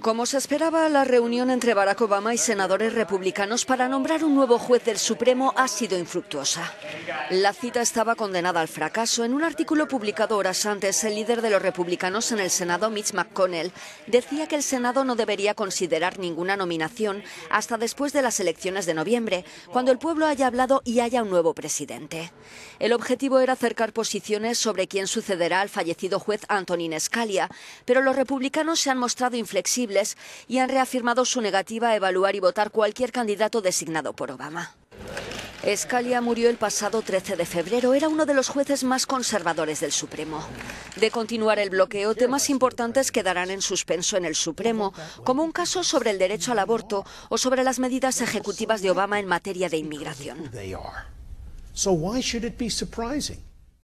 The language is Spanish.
Como se esperaba, la reunión entre Barack Obama y senadores republicanos para nombrar un nuevo juez del Supremo ha sido infructuosa. La cita estaba condenada al fracaso. En un artículo publicado horas antes, el líder de los republicanos en el Senado, Mitch McConnell, decía que el Senado no debería considerar ninguna nominación hasta después de las elecciones de noviembre, cuando el pueblo haya hablado y haya un nuevo presidente. El objetivo era acercar posiciones sobre quién sucederá al fallecido juez Antonin Scalia, pero los republicanos se han mostrado inflexibles y han reafirmado su negativa a evaluar y votar cualquier candidato designado por Obama. Scalia murió el pasado 13 de febrero. Era uno de los jueces más conservadores del Supremo. De continuar el bloqueo, temas importantes quedarán en suspenso en el Supremo, como un caso sobre el derecho al aborto o sobre las medidas ejecutivas de Obama en materia de inmigración.